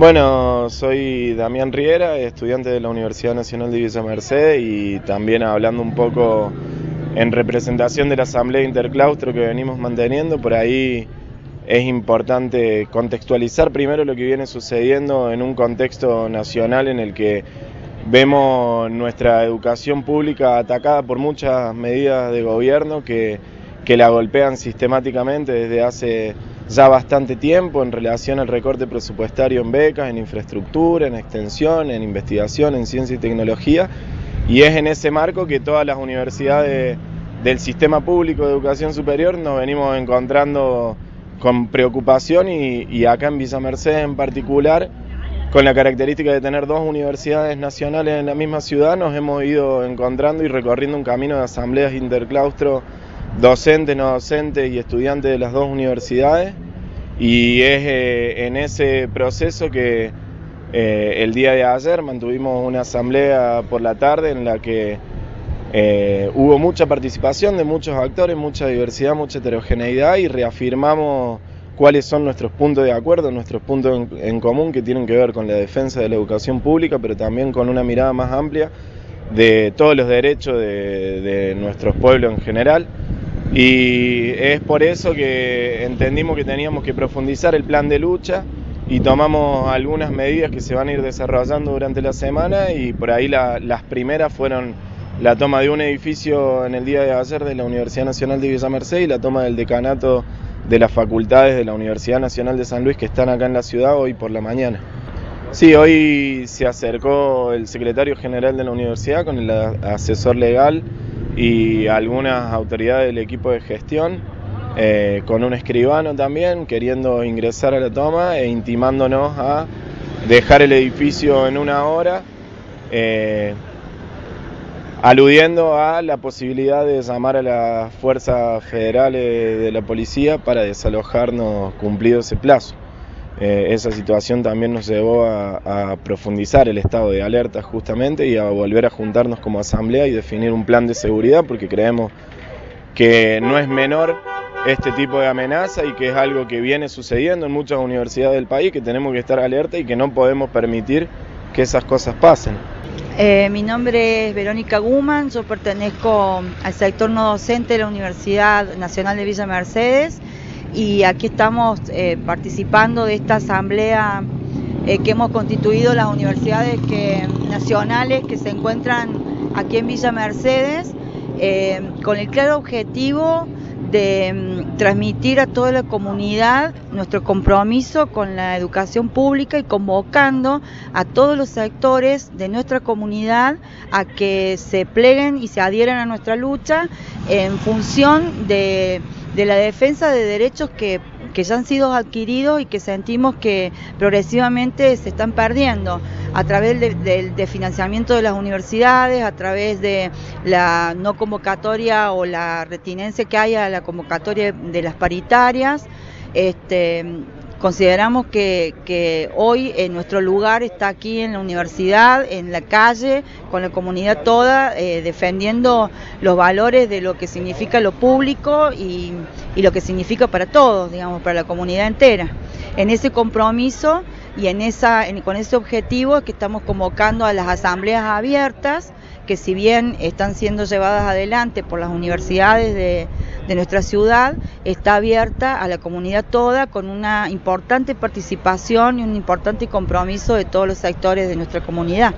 Bueno, soy Damián Riera, estudiante de la Universidad Nacional de Villa y también hablando un poco en representación de la Asamblea Interclaustro que venimos manteniendo, por ahí es importante contextualizar primero lo que viene sucediendo en un contexto nacional en el que vemos nuestra educación pública atacada por muchas medidas de gobierno que, que la golpean sistemáticamente desde hace ya bastante tiempo en relación al recorte presupuestario en becas, en infraestructura, en extensión, en investigación, en ciencia y tecnología. Y es en ese marco que todas las universidades del sistema público de educación superior nos venimos encontrando con preocupación y, acá en Villa Mercedes en particular, con la característica de tener dos universidades nacionales en la misma ciudad, nos hemos ido encontrando y recorriendo un camino de asambleas interclaustro docentes, no docentes y estudiantes de las dos universidades y es eh, en ese proceso que eh, el día de ayer mantuvimos una asamblea por la tarde en la que eh, hubo mucha participación de muchos actores, mucha diversidad, mucha heterogeneidad y reafirmamos cuáles son nuestros puntos de acuerdo, nuestros puntos en, común que tienen que ver con la defensa de la educación pública, pero también con una mirada más amplia de todos los derechos de, de nuestros pueblos en general. Y es por eso que entendimos que teníamos que profundizar el plan de lucha y tomamos algunas medidas que se van a ir desarrollando durante la semana y por ahí las primeras fueron la toma de un edificio en el día de ayer de la Universidad Nacional de Villa Merced y la toma del decanato de las facultades de la Universidad Nacional de San Luis que están acá en la ciudad hoy por la mañana. Sí, hoy se acercó el secretario general de la universidad con el asesor legal y algunas autoridades del equipo de gestión, eh, con un escribano también, queriendo ingresar a la toma e intimándonos a dejar el edificio en una hora, eh, aludiendo a la posibilidad de llamar a las fuerzas federales de la policía para desalojarnos cumplido ese plazo. Eh, esa situación también nos llevó a, profundizar el estado de alerta justamente y a volver a juntarnos como asamblea y definir un plan de seguridad porque creemos que no es menor este tipo de amenaza y que es algo que viene sucediendo en muchas universidades del país, que tenemos que estar alerta y que no podemos permitir que esas cosas pasen. Eh, mi nombre es Verónica Guman, yo pertenezco al sector no docente de la Universidad Nacional de Villa Mercedes y aquí estamos eh, participando de esta asamblea eh, que hemos constituido las universidades nacionales que se encuentran aquí en Villa Mercedes eh, con el claro objetivo de mm, transmitir a toda la comunidad nuestro compromiso con la educación pública y convocando a todos los sectores de nuestra comunidad a que se pleguen y se adhieran a nuestra lucha en función de de la defensa de derechos que, ya han sido adquiridos y que sentimos que progresivamente se están perdiendo a través del financiamiento de las universidades, a través de la no convocatoria o la retinencia que hay a la convocatoria de las paritarias. Este, Consideramos que, hoy en nuestro lugar está aquí en la universidad, en la calle, con la comunidad toda, eh, defendiendo los valores de lo que significa lo público y, lo que significa para todos, digamos, para la comunidad entera. En ese compromiso y con ese objetivo es que estamos convocando a las asambleas abiertas, que si bien están siendo llevadas adelante por las universidades de, nuestra ciudad está abierta a la comunidad toda con una importante participación y un importante compromiso de todos los sectores de nuestra comunidad.